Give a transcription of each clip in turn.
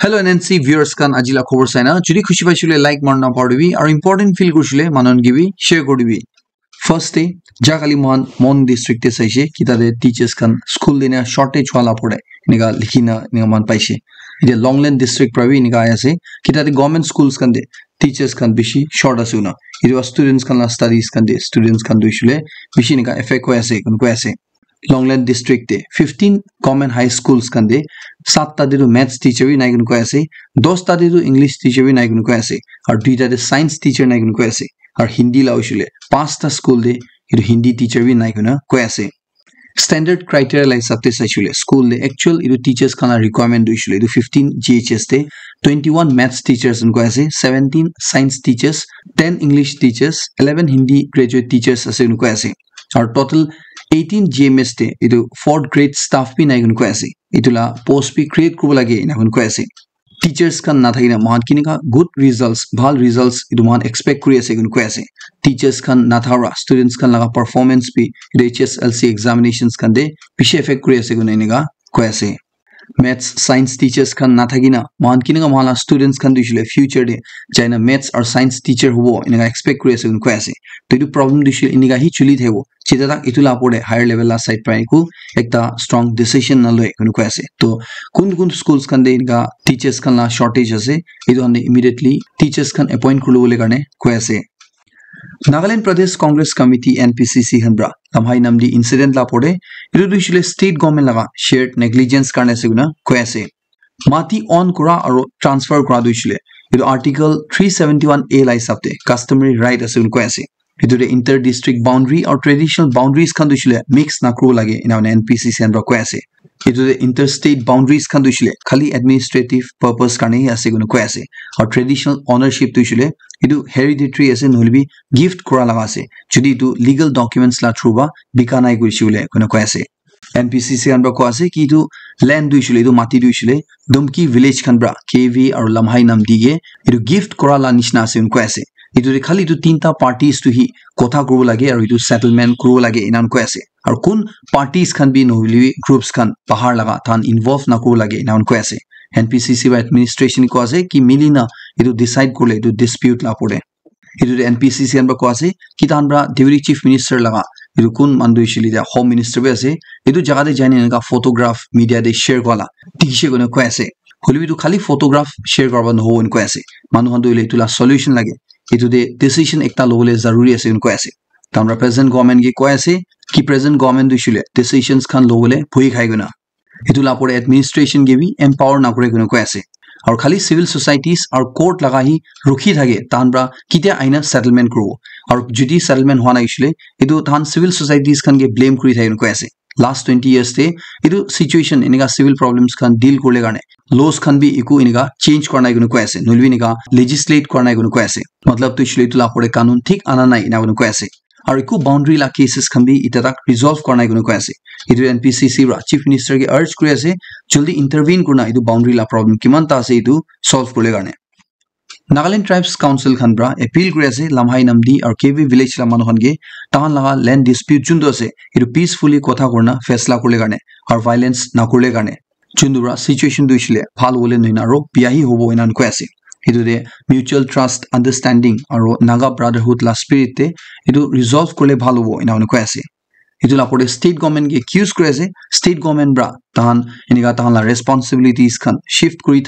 Hello' N N C viewers খান আজিলা খবৰ চাই না যদি খুচি পাইছিলে লাইক মাৰ নাপাহৰিবি আৰু ইম্পৰ্টেণ্ট ফিল কৰিছিলে মানুহ গিবি শ্বেয়াৰ কৰিবি ফাৰ্ষ্টে যোৱাকালি মহান মন ডিষ্ট্ৰিক্টে চাইছে কি তাতে টিচাৰ্ছ খান স্কুল দিনে শ্বৰ্টেজ হোৱা লাপৰে এনেকুৱা লিখি না এনেকুৱা মান পাইছে এতিয়া লংলেণ্ড ডিষ্ট্ৰিক্ট পৰা বি এনেকুৱা আহি আছে কি তাতে গভৰ্ণমেণ্ট স্কুলছ খান দে টিচাৰ্ছ খান বেছি শ্বৰ্ট আছে না এইটো ষ্টুডেণ্টছ খান ষ্টাডিজ খান দে ষ্টুডেণ্টছ খান দৈছিলে বেছি এনেকুৱা এফেক্ট হৈ আছে কৈ আছে লংলেণ্ড ডিষ্ট্ৰিক্টে ফিফটিন গভৰ্ণমেণ্ট হাই স্কুলছ খান দে সাতটাতেতো মেথছ টিচাৰ বি নাই কিন্তু কৈ আছে দহটাতেতো ইংলিছ টিচাৰ বি নাই কিন্তু কৈ আছে আৰু দুইটাতে ছায়েন্স টিচাৰ নাই কিন্তু কৈ আছে আৰু হিন্দী লাওছিলে পাঁচটা স্কুল দে সেইটো হিন্দী টিচাৰ বি নাই কিন্তু কৈ আছে ষ্টেণ্ডাৰ্ড ক্ৰাইটেৰিয়া হিচাপে চাইছিলে স্কুল দে একচুৱেল এইটো টিচাৰ্ছ খানাৰ ৰিকুৱাৰমেণ্ট দিছিলে এইটো ফিফটিন জি এইচ এছ দে টুৱেণ্টি ওৱান মেথছ টিচাৰ্ছ কৈ আছে seventeen science teachers ten English teachers eleven Hindi graduate teachers আছে কৈ আছে আৰু total eighteen G M S তে এইটো ফৰ্থ গ্ৰেড ষ্টাফ বি নাই কৈ আছে। এইটোলা পষ্ট বি ক্ৰিয়েট কৰিব লাগে এনেকৈ কৈ আছে। টিচাৰ্ছ খান নাথাকিলে মহান কেনেকুৱা গুড ৰিজাল্টছ ভাল ৰিজাল্টছ এইটো মহান এক্সপেক্ট কৰি আছে কৈ আছে। টিচাৰ্ছ খান নাথাকা ষ্টুডেণ্টছ খান লগা পাৰফৰ্মেঞ্চ বি এইটো H S L C examinations খান দে পিছে এফেক্ট কৰি আছে কিন্তু এনেকুৱা কৈ আছে। মেথছ ছায়েন্স টিচাৰ্ছ খান নাথাকি না মহান কেনেকুৱা মহান ষ্টুডেণ্টছ খান দিছিলে ফিউচাৰ ডে যাই না মেথছ আৰু ছায়েন্স টিচাৰ হ'ব এনেকুৱা এক্সপেক্ট কৰি আছে কিন্তু কৈ আছে তো এইটো প্ৰব্লেম দিছিলে এনেকুৱা সি চলি থাকিব যেতিয়া তাক এইটো লাপৰে হায়াৰ লেভেল চাইড পৰা একো একটা ষ্ট্ৰং ডিচিশ্যন নলয় কোনো কৈ আছে তো কোন কোন স্কুলছ খান দে এনেকুৱা টিচাৰ্ছ খান শ্বৰ্টেজ আছে এইটো খান ইমিডিয়েটলি টিচাৰ্ছ খান এপইণ্ট কৰিবলৈ কাৰণে কৈ আছে Nagaland Pradesh Congress committee N P C C হানব্ৰা তামহাই নাম দি ইনচিডেণ্ট লাপৰে এইটো দিছিলে ষ্টেট গভৰ্ণমেণ্ট লগা শ্বেয়াৰ্ড নেগলিজেঞ্চ কাৰণে আছে গুণা কৈ আছে মাটি অন কৰা আৰু ট্ৰান্সফাৰ কৰা দিছিলে এইটো article three seventy one A লাই হিচাপে কাষ্টমাৰী ৰাইট আছে কৈ আছে সেইটোতে ইণ্টাৰ ডিষ্ট্ৰিক্ট বাউণ্ডৰী আৰু ট্ৰেডিশ্যনেল বাউণ্ডৰীজ খান দিছিলে মিক্স নকৰিব লাগে এনে এন পি চি চি হানব্ৰা কৈ আছে সেইটোতে ইণ্টাৰ ষ্টেট বাউণ্ডৰীজ খান দিছিলে খালি এডমিনিষ্ট্ৰেটিভ পাৰ্পাছ কাৰণেহে আছে কোনো কৈ আছে। আৰু ট্ৰেডিশ্যনেল অনাৰশ্বিপ দিছিলে এইটো হেৰিডিট্ৰি আছে নহ'লে গিফ্ট কৰা লগা আছে। যদি এইটো লিগেল ডকুমেণ্টছ লা থ্ৰু বা বিকা নাই কৰিছে বোলে কোনো কৈ আছে। এন পি চি চি খান পৰা কোৱা আছে কি এইটো লেণ্ড দিছিলে এইটো মাটি দিছিলে ডুমকি ভিলেজ খান পৰা কে ভি আৰু লামহাই নাম দিগে এইটো গিফ্ট কৰা লা নিচিনা আছে কৈ আছে। এইটোতে খালি এইটো তিনিটা পাৰ্টিজটো সি কথা কৰিব লাগে আৰু এইটো ছেটেলমেণ্ট কৰিব লাগে ইনান কৈ আছে। আৰু কোন পাৰ্টিজ খান বি নহ'লে গ্ৰুপছ খান পাহাৰ লগা তাহান ইনভল্ভ নকৰিব লাগে ইনান কৈ আছে। এন পি চি চি বা এডমিনিষ্ট্ৰেশ্যন কোৱা আছে কি মিলি না এইটো ডিচাইড কৰিলে এইটো ডিছপিউট লাপৰে এইটোতে এন পি চি চি পৰা কোৱা আছে কি তাহান পৰা ডেপুটি চিফ মিনিষ্টাৰ লগা এইটো কোন মানুহ হৈছিলে এতিয়া হোম মিনিষ্টাৰ বি আছে এইটো জেগাতে যায় এনেকুৱা ফটোগ্ৰাফ মিডিয়াতে শ্বেয়াৰ কৰা টিকিছে কোনে কৈ আছে। হ'লেও এইটো খালি ফটোগ্ৰাফ শ্বেয়াৰ কৰিব নহ'ব কৈ আছে। মানুহখন দৌৰিলে এইটো চলিউশ্যন লাগে। এইটোতে ডিচিশ্যন একটা ল'বলৈ জৰুৰী আছে কৈ আছে কাৰণ প্ৰেজেণ্ট গভৰ্ণমেণ্ট কি আছে কি প্ৰেজেণ্ট গভৰ্ণমেণ্ট দিছিলে ডিচিশ্যনছ খান ল'বলৈ ভৰি খাই গৈ না এইটো লাপৰে এডমিনিষ্ট্ৰেশ্যন গেবি এম্পাৱাৰ নকৰে কোনো কৈ আছে আৰু খালি চিভিল ছ'চাইটিজ আৰু কোৰ্ট লগা সি ৰখি থাকে তাহান পৰা কেতিয়া আইনা ছেটেলমেণ্ট কৰিব আৰু যদি ছেটেলমেণ্ট হোৱা নাছিলে এইটো তাহান চিভিল খানকে ব্লেম কৰি থাকে কৈ আছে লাষ্ট টুৱেণ্টি এইটো চিটুৱেশ্যন এনেকুৱা চিভিল প্ৰব্লেমছ খান ডিল কৰিলে কাৰণে লজ খান বি একো এনেকুৱা চেঞ্জ কৰা নাই কোনো কৈ আছে নহ'লে এনেকুৱা লেজিছলেট কৰা নাই আছে মতলব তো এইটো লাপৰে কানুন ঠিক অনা নাই এনে কোনো কৈ আছে আৰু একো বাউণ্ডৰী লা কেছেছ খান বি এতিয়া তাক ৰিজল্ভ কৰা নাই কোনো কৈ আছে এইটো এন পি চি চিৰ চিফ মিনিষ্টাৰকে আৰ্জ কৰি আছে জলদি ইণ্টাৰভিন কৰা নাই এইটো বাউণ্ডৰী লা প্ৰব্লেম কিমানটা নাগালেণ্ড ট্ৰাইবছ কাউঞ্চিল খান পৰা এপিল কৰি আছে লামহাই নামদি আৰু কে ভি ভিলেজ মানুহখনকে তাহান লগা লেণ্ড ডিছপিউট যোনটো আছে এইটো পিচফুলি কথা কৰনা ফেচলা কৰিলে কাৰণে আৰু ভাইলেঞ্চ নকৰিলে কাৰণে যোনটো পৰা চিটুৱেশ্যন দিছিলে ভাল হ'বলৈ নহয় আৰু বিয়াহী হ'ব ইমান কৈ আছে সেইটোতে মিউচুৱেল ট্ৰাষ্ট আণ্ডাৰষ্টেণ্ডিং আৰু নাগা ব্ৰাদাৰহুড লা স্পিৰিটে এইটো ৰিজল্ভ কৰিলে ভাল হ'ব এনে কৈ আছে সেইটো লাপৰে ষ্টেট গভৰ্ণমেণ্টকে একিউজ কৰি আছে ষ্টেট গভৰ্ণমেণ্ট পৰা তাহান এনেকুৱা তাহান লা ৰেছপনচিবিলিটিজ খান শ্বিফ্ট কৰি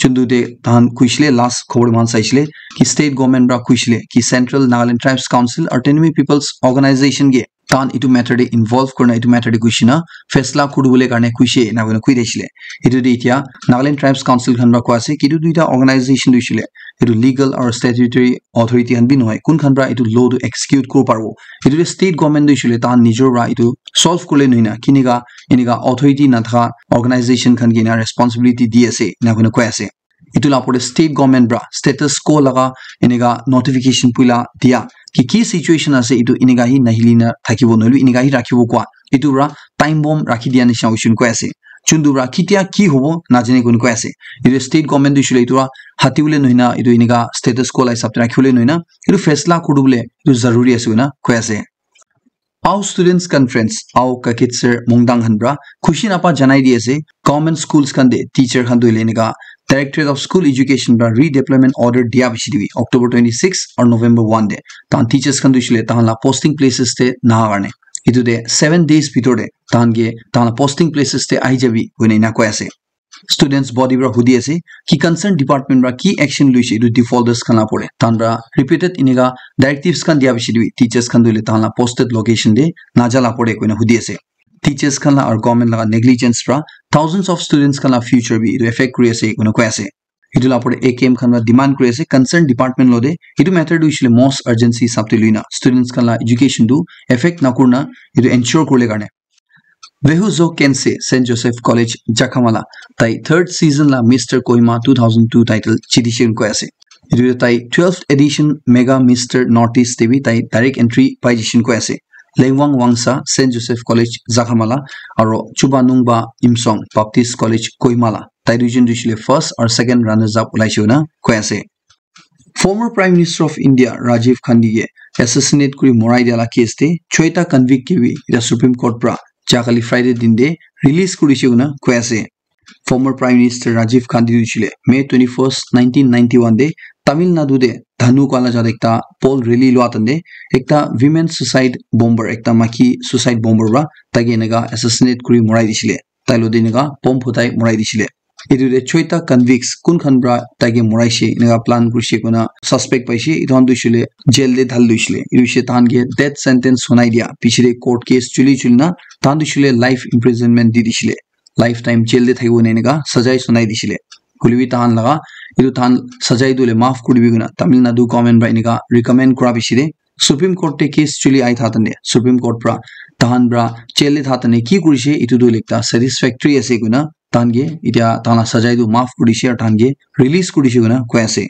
যোনটোতে তাহান কৈছিলে লাষ্ট খবৰ মান চাইছিলে কি গভৰ্ণমেণ্ট পৰা কৈছিলে কি চেণ্ট্ৰেল নাগালেণ্ড ট্ৰাইবছ কাউঞ্চিল আৰু টেনমি পিপলছ অৰ্গেনাইজেশ্যনকে তাহান এইটো মেটাৰডে ইনভল্ভ কৰা এইটো মেটাৰডে কৈছে না ফেচলা কৰিবলৈ কাৰণে কৈছে নাগালেণ্ড কৈ দিছিলে এইটোতে এতিয়া নাগালেণ্ড ট্ৰাইবছ কাউঞ্চিল খান কোৱা আছে কিন্তু দুইটা অৰ্গেনাইজেশ্যন দিছিলে এইটো লিগেল আৰু ষ্টেটুটৰী অথৰিটি খান বি নহয় কোনখান পৰা এইটো ল'টো এক্সিকিউট কৰিব পাৰিব এইটোতে ষ্টেট গভৰ্ণমেণ্ট দিছিলে তাহান নিজৰ পৰা এইটো চল্ভ কৰিলে নহয় না কেনেকুৱা এনেকুৱা অথৰিটি নাথাকা অৰ্গেনাইজেশ্যন খান কিনা ৰেছপনচিবিলিটি দি আছে এনেকুৱা কৈ আছে এইটো লাপৰে ষ্টেট গভৰ্ণমেণ্ট পৰা ষ্টেটাছ ক' লগা এনেকুৱা নটিফিকেশ্যন পইলা দিয়া কি কি চিটুৱেশ্যন আছে এইটো এনেকুৱা সি নাহিলি না থাকিব নহ'লে এনেকুৱা সি ৰাখিব কোৱা এইটো পৰা টাইম বম ৰাখি দিয়া নিচিনা কুৱেশ্যন কৈ আছে যোনটো পৰা কেতিয়া কি হ'ব নাজানে কোন কৈ আছে এইটো ষ্টেট গভৰ্ণমেণ্ট দিছিলে এইটো হাতিবলৈ নহয় না এইটো এনেকুৱা ষ্টেটাছ কল হিচাপে ৰাখিবলৈ নহয় না এইটো ফেচলা কৰিবলৈ এইটো জৰুৰী আছে না কৈ আছে আও ষ্টুডেণ্টছ কনফাৰেন্স আও কাকিটছৰ মুংদাং হানব্ৰা খুচি নাপা জানাই দি আছে গভৰ্ণমেণ্ট স্কুলছ খান দে টিচাৰ খান দৈলে এনেকুৱা Directorate of School Education বা redeployment order দিয়া বিচি দিবি October 26 আৰু November 1 দে তাহান teachers খান দিছিলে তাহান লা posting places তে নাহা কাৰণে ইটো দে 7 days ভিতৰতে তাহান গে তাহান posting places তে আহি যাবি হৈ না কৈ আছে students body পৰা সুধি আছে কি concern department পৰা কি action লৈছে ইটো defaulters খান পৰে তাহান পৰা repeated ইনিগা directives খান দিয়া বিচি দিবি teachers খান দিলে তাহান লা posted location দে নাজালা পৰে কৈ না সুধি আছে teachers khan la or government la negligence pra thousands of students khan la future bi itu effect kuri ase kono koi ase itu la pore akm khan la demand kuri ase concerned department lo de itu matter du isle most urgency sabte luina students khan la education du effect na kurna itu ensure kurle garne Vehuzo Kense St Joseph College Jakamala tai third season la Mr Kohima 2002 title chidishin ko ase itu tai 12th edition mega Mr Northeast TV tai direct entry position ko ase Wangsa St Joseph College Zakhamala aro Chubanungba Imsong Baptist College Koimala tai duijin duishile first or second runners up ulaise na koi ase Former Prime Minister of India Rajiv Gandhi assassinate kuri morai diala case te choita convict kiwi ida Supreme Court pra jakali Friday din de release kurise una koi ase former Prime Minister Rajiv Gandhi ছিলে May 21st 1991 ದೇ ತಮಿಳ್ನಾಡುದೆ ಧನುಕಾಲ ಜಾದ ಎಕ್ತ poll rally ಇಲ್ವಾ ತಂದೆ ಎಕ್ತ women suicide bomber ಎಕ್ತ ಮಕಿ ಸುಸೈಡ್ ಬಾಂಬರ್ ಬಾ ತಗೇನಗ ಅಸಸಿನೇಟ್ ಕುರಿ ಮೊರಾಯ್ ದಿಸಿಲೆ ತೈಲೋದಿನಗ ಬಾಂಬ್ ಹುತಾಯ್ ಮೊರಾಯ್ ದಿಸಿಲೆ ಇದುದೆ ಚೋಯ್ತ ಕನ್ವಿಕ್ಸ್ ಕುನ್ ಖನ್ಬ್ರಾ ತಗೆ ಮೊರಾಯ್ಸಿ ನಗ ಪ್ಲಾನ್ ಕುರಿಸಿ ಕುನ ಸಸ್ಪೆಕ್ಟ್ ಪೈಸಿ ಇದೊಂದು ದುಯಿಸಿಲೆ ಜೈಲ್ ದೇ ಧಲ್ ದುಯಿಸಿಲೆ ಇರುಷೆ ತಾನ್ಗೆ ಡೆತ್ ಸೆಂಟೆನ್ಸ್ ಹೊನಾಯ್ದಿಯಾ ಪಿಸಿಲೆ ಕೋರ್ಟ್ ಕೇಸ್ ಚುಲಿ ಚುಲಿನ ತಾನ್ ದುಯಿಸಿಲೆ ಲೈಫ್ ಇಂಪ್ರಿಸನ್ಮೆಂಟ್ ದಿದಿಸಿಲೆ লাইফ টাইম জেলদে থাকিব নেকা সজাই শুনাই দিছিলে গুলিবি তাহান লগা এইটো তাহান সজাই দিলে মাফ কৰিবি গুণা তামিলনাডু গভৰ্ণমেণ্ট বা এনেকা ৰিকমেণ্ড কৰা বিচাৰি সুপ্ৰিম কোৰ্টে কেছ চলি আহি থাকে সুপ্ৰিম কোৰ্ট পৰা তাহান পৰা জেলদে থাকে কি কৰিছে এইটো দুই লিখা চেটিছফেক্টৰী আছে গুণা তাহানগে এতিয়া তাহান সজাই মাফ কৰিছে আৰু তাহানগে ৰিলিজ কৰিছে গুণা কৈ আছে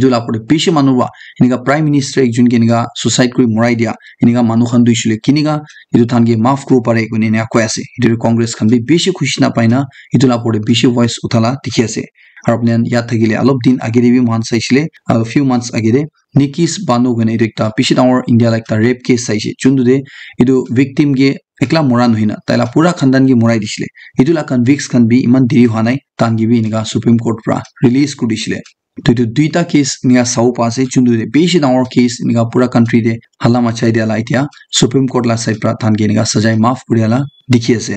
pore piche manuwa inika prime minister ekjun ke nika suicide kuri morai dia inika manu khan duisule kiniga itu tange maaf kuru pare gune nia koi ase itu congress khan bi bishi khushi na paina itu la pore bishi voice uthala dikhi ase আৰু আপুনি ইয়াত থাকিলে অলপ দিন আগেৰে B মহান চাইছিলে আৰু few months আগেৰে নিকিছ বানু গনে এইটো এটা পিছত ডাঙৰ ইণ্ডিয়াৰ একটা ৰেপ কেছ চাইছে যোনটো দে এইটো ভিক্টিম গে একলা মৰা নহয় না তাইলা পুৰা খানদান গে মৰাই দিছিলে এইটো লা কনভিক্স খান বি ইমান দেৰি হোৱা নাই তান গিবি এনেকা সুপ্ৰিম কোৰ্ট পৰা ৰিলিজ কৰি দিছিলে তো দুইটা কেছ এনেকা চাব পা আছে যোনটো বেছি ডাঙৰ কেছ এনেকা পুৰা কাণ্ট্ৰিতে হাল্লা মাচাই দিয়ালা এতিয়া সুপ্ৰিম কোৰ্ট লা চাইড পৰা তান গে এনেকা সজাই মাফ কৰি দিয়ালা দেখি আছে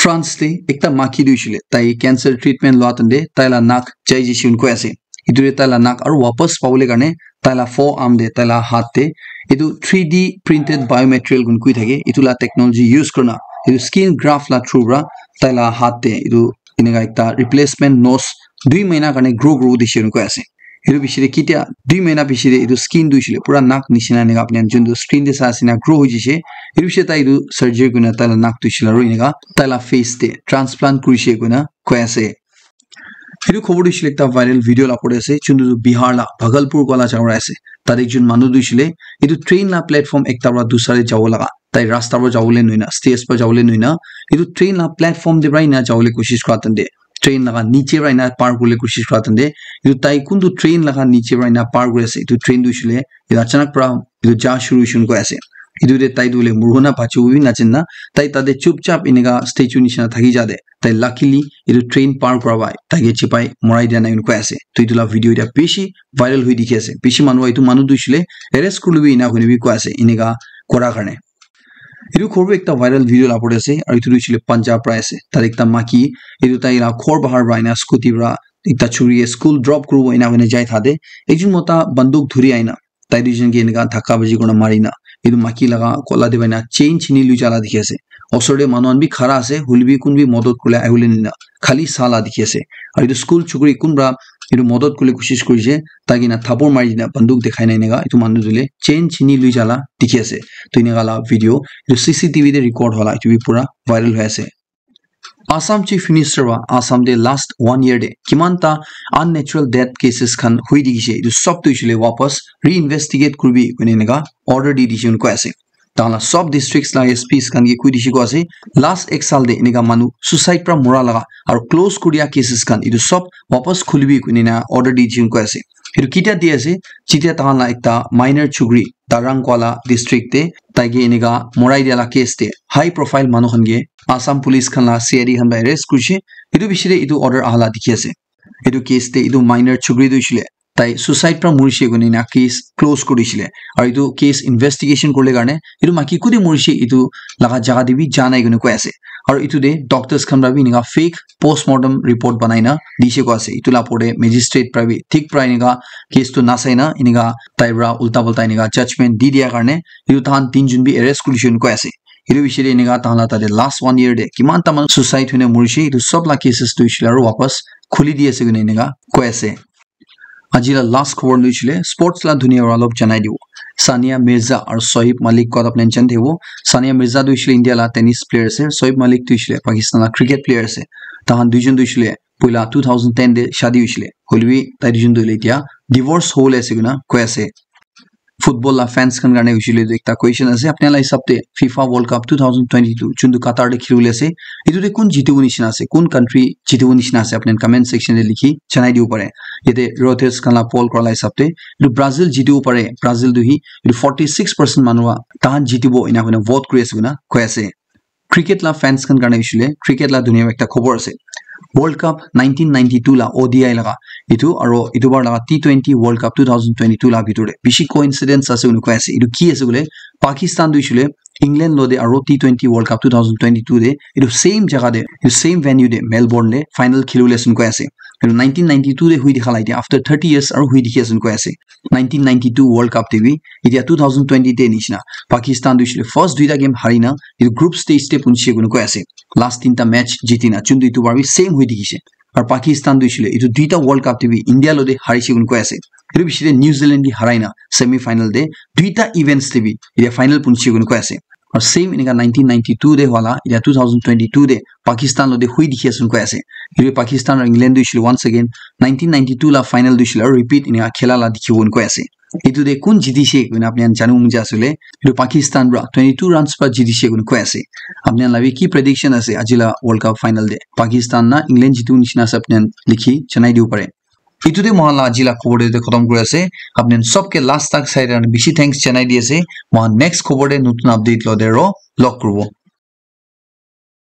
ফ্ৰান্সতে একটা মাখি দিছিলে তাই কেঞ্চাৰ ট্ৰিটমেণ্ট লোৱাতে তাইলা নাক যাই যি কৈ আছে ইটোৰে তাইলা নাক আৰু ৱাপছ পাবলৈ কাৰণে তাইলা ফ আম দে তাইলা হাত দে এইটো থ্ৰী ডি প্ৰিণ্টেড বায়'মেটেৰিয়েল গুণ কৈ থাকে এইটো লা টেকনলজি ইউজ কৰা এইটো স্কিন গ্ৰাফ লা থ্ৰু পৰা তাইলা হাত দে এইটো এনেকুৱা এটা ৰিপ্লেচমেণ্ট ন'জ দুই মহিনাৰ কাৰণে গ্ৰ' গ্ৰ' দিছে কৈ আছে। সেইটো পিছতে কেতিয়া? দুই মহিনা পিছতে এইটো স্কিন দিছিলে পুৰা নাক নিচিনা এনেকুৱা আপুনি যোনটো স্ক্ৰীণ দে চাই আছিলে গ্ৰ' হৈ গৈছে সেইটো পিছতে তাই এইটো চাৰ্জাৰী কৰি তাইলা নাক দিছিলে আৰু এনেকুৱা তাইলা ফেচ দে ট্ৰান্সপ্লাণ্ট কৰিছে কৈ কৈ আছে। সেইটো খবৰ দিছিলে এটা ভাইৰেল ভিডিঅ' লা পৰি আছে যোনটো বিহাৰ লা ভাগলপুৰ কলা যাবৰ আছে তাত একজন মানুহ দিছিলে এইটো ট্ৰেইন লা প্লেটফৰ্ম একটাৰ পৰা দুচাৰে যাব লগা তাই ৰাস্তাৰ পৰা যাবলৈ নোৱাৰি না ষ্টেজ পৰা যাবলৈ নোৱাৰি না এইটো ট্ৰেইন লা প্লেটফৰ্ম দি পৰাই না যাবলৈ কোচিছ কৰা তেন্তে ট্ৰেইন লগা নিচে পৰাই না পাৰ কৰিবলৈ কোচিছ কৰা তেন্তে এইটো তাই কোনটো ট্ৰেইন লগা নিচে পৰাই না পাৰ কৰি আছে এইটো ট্ৰেইন দিছিলে এইটো আচানক পৰা এইটো যা শুৰু শুন কৈ আছে ইদুরে তাই দুলে মুরহুনা পাচুবি নাচেন না তাই তাদের চুপচাপ এনেকা স্টেচু নিচিনা থাকি যাদে তাই লাকিলি এইটো ট্ৰেইন পাৰ কৰাবাই তাকে চিপাই মৰাই দিয়া নাই কৈ আছে তো এইটো ভিডিঅ' এতিয়া বেছি ভাইৰেল হৈ দেখি আছে বেছি মানুহ এইটো মানুহ দিছিলে এৰেষ্ট কৰিবি ইনা শুনিবি কৈ আছে এনেকা কৰাৰ কাৰণে এইটো সৰু একটা ভাইৰেল ভিডিঅ' লাপৰি আছে আৰু এইটো দিছিলে পাঞ্জাৱ পৰা আছে তাত একটা মাকি এইটো তাই খৰ বাহাৰ পৰা আইনা স্কুটিৰ পৰা একটা চুৰিয়ে স্কুল ড্ৰপ কৰিব ইনা শুনে যাই থাকে একজন মতা বন্দুক ধৰি আইনা তাই দুজনকে এনেকা ধাক্কা বাজি কৰি মাৰি না। এইটো মাকি লগা কলা দিবাই না চেইন চিনি লৈ জ্বালা দেখি আছে। ওচৰতে মানুহ বি খাৰা আছে হুলবি কোনবি মদত কৰিলে আহিলে নিনা খালি চালা দেখি আছে। আৰু এইটো স্কুল চুকুৰি কোনবা এইটো মদত কৰিলে কোচিছ কৰিছে তাক না থাপৰ মাৰি দিনা বন্দুক দেখাই নাই এনেকা এইটো মানুহ দিলে চেইন চিনি লৈ জ্বালা দেখি আছে তো এনেকা ভিডিঅ' এইটো চি চি টিভিতে ৰেকৰ্ড হলা এইটো পুৰা ভাইৰেল হৈ আছে আসাম চিফ মিনিষ্টাৰ বা আসাম দে লাষ্ট ওৱান ইয়েৰ দে কিমানটা আননেচাৰেল ডেথ কেচেছ খান হৈ দিছে এইটো চব দিছিলে ৱাপছ ৰি ইনভেষ্টিগেট কৰিবি এনেকা অৰ্ডাৰ দি দিছে কৈ আছে তাহলে সব ডিস্ট্রিক্টস লা এসপিস খান কি কুই দিছি আছে লাস্ট এক সাল দে এনেকা মানু সুসাইড প্রা মরা লাগা আর ক্লোজ করিয়া কেসেস খান ইটো সব ওয়াপস খুলবি কুনি না অর্ডার দি জিন কই আছে এর কিটা দি আছে চিতিয়া তাহলা একটা মাইনার চুগরি দারাংকলা ডিস্ট্রিক্টে তাইগে এনেকা মরাই দিয়ালা কেস দে হাই প্রোফাইল মানুহ খান গে আসাম পুলিশ খান সিআইডি খান বাই এরেস্ট কৰিছে এটো বিচৰে এটো অৰ্ডাৰ আহলা দেখি আছে এইটো কেছতে এইটো মাইনাৰ চুকৰিটো হৈছিলে তাই ছুচাইড পৰা মৰিছে গুণে না কেছ ক্ল'জ কৰিছিলে। আৰু এইটো কেছ ইনভেষ্টিগেশ্যন কৰিলে কাৰণে এইটো মাকি কুদি মৰিছে এইটো লগা জাগা দিবি যা নাই গুণে কৈ আছে। আৰু এইটো দে ডক্টৰ্ছ খান পৰা এনেকুৱা ফেক পষ্টমৰ্টম ৰিপৰ্ট বনাই না দিছে কৈ আছে। এইটো লাপৰে মেজিষ্ট্ৰেট পৰা ঠিক পৰা এনেকুৱা কেছটো নাচাই না এনেকুৱা তাইৰ পৰা উল্টা পুল্টা এনেকুৱা জাজমেণ্ট দি দিয়াৰ কাৰণে এইটো তাহান তিনজন বি এৰেষ্ট কৰিছে কৈ আছে। এইটো বিচাৰি এনেকুৱা তাহাঁলা তাতে লাষ্ট ওৱান ইয়েৰ দে কিমান তামান ছুচাইড হৈ মৰিছে এইটো চব লা কেছেছটো হৈছিলে আৰু ৱাপাছ খুলি দি আছে গুণে এনেকুৱা কৈ আছে। আজি লাষ্ট খবৰ লৈছিলে স্পৰ্টছ লা ধুনীয়া অলপ জনাই দিব। সানিয়া মিৰ্জা আৰু শ্বহিব মালিক কত আপুনি জানি থাকিব। সানিয়া মিৰ্জা দুইছিলে ইণ্ডিয়া লা টেনিছ প্লেয়াৰ আছে শ্বহিব মালিক দুইছিলে পাকিস্তানৰ ক্ৰিকেট প্লেয়াৰ আছে। তাহান দুইজন দুইছিলে পইলা টু থাউজেণ্ড টেন ডে শ্বাদি হৈছিলে। হ'লেবি তাই দুজন দুইলে এতিয়া ডিভৰ্চ হ'ল আছে গুণা কৈ আছে। ফুটবল লা ফেন্স খান কাৰণে হৈছিলে একটা কুৱেশ্যন আছে আপোনালোকৰ হিচাপতে FIFA world cup two thousand twenty two যোনটো কাটাৰতে খেলিবলৈ আছে এইটোতে কোন জিতিব নিচিনা আছে কোন কাণ্ট্ৰি জিতিব নিচিনা আছে আপুনি কমেণ্ট ছেকশ্যনে লিখি জনাই দিব পাৰে ইয়াতে ৰথেছ খানা পল কৰা হিচাপতে এইটো ব্ৰাজিল জিতিব পাৰে ব্ৰাজিল দুহি এইটো ফৰ্টি ছিক্স পাৰ্চেণ্ট মানুহ তাহান জিতিব শুনে ভোট কৰি আছে কৈ আছে ক্ৰিকেট লা ফেন্স খান কাৰণে হৈছিলে ক্ৰিকেট লা ধুনীয়া এটা খবৰ আছে T twenty world cup two thousand twenty two লা ভিতৰতে বেছি ক ইনচিডেঞ্চ আছে বুলি কৈ আছে এইটো কি আছে বোলে পাকিস্তান দিছিলে ইংলেণ্ড লদে আৰু T twenty world cup two thousand twenty two দে এইটো ছেইম জেগাতে এইটো ছেইম ভেনিউ দে মেলবৰ্ণ দে ফাইনেল খেলিবলৈ আছে কৈ আছে এইটো নাইনটিন নাইনটি টু দে শুই দেখালা এতিয়া। আফটাৰ থাৰ্টি ইয়াৰ্ছ আৰু শুই দেখি আছে কৈ আছে। Nineteen ninety two world cup TV এতিয়া টু থাউজেণ্ড টুৱেণ্টিতে নিচিনা। পাকিস্তান দিছিলে ফাৰ্ষ্ট দুইটা গেম হাৰি না। এইটো গ্ৰুপ ষ্টেজতে পুঞ্চিয়ে কোনো কৈ আছে। লাষ্ট তিনিটা মেচ জিতি না। যোনটো এইটো বাৰু ছেইম হৈ দেখিছে। আৰু পাকিস্তান দিছিলে এইটো দুইটা ৱৰ্ল্ড কাপ টিভি ইণ্ডিয়ালৈ হাৰিছে বুলি কৈ আছে। সেইটো পিছতে নিউজিলেণ্ড হাৰাই না। ছেমি ফাইনেল দে দুইটা ইভেণ্টছ টিভি এতিয়া ফাইনেল পুঞ্চিয়ে বুলি কৈ আছে। আৰু ছেইম এনেকুৱা নাইনটিন নাইনটি টু দে হোৱালা এতিয়া টু থাউজেণ্ড টুৱেণ্টি টু দে পাকিস্তানলৈ শুই দেখি আছো কৈ আছে সেইটো পাকিস্তান আৰু ইংলেণ্ড দিছিলে one second nineteen ninety two লা ফাইনেল দিছিলে আৰু ৰিপিট এনেকুৱা খেলা লা দেখিব কৈ আছে এইটো দে কোন জিতিছে মানে আপুনি জানো যে আছিলে এইটো পাকিস্তান পৰা টুৱেণ্টি টু ৰানছ পৰা জিতিছে বুলি কৈ আছে আপুনি লাভি কি প্ৰেডিকশ্যন আছে আজিলা ৱৰ্ল্ড কাপ ফাইনেল দে পাকিস্তান না ইংলেণ্ড যিটো নিচিনা আছে আপুনি লিখি জনাই দিব পাৰে এইটোতে মহান আজিলা খবৰ দিয়ে খতম কৰি আছে। আপুনি চবকে লাষ্ট তাক চাই বেছি থেংকছ জনাই দি আছে মহান নেক্সট খবৰ দে নতুন আপডেট লগ কৰিব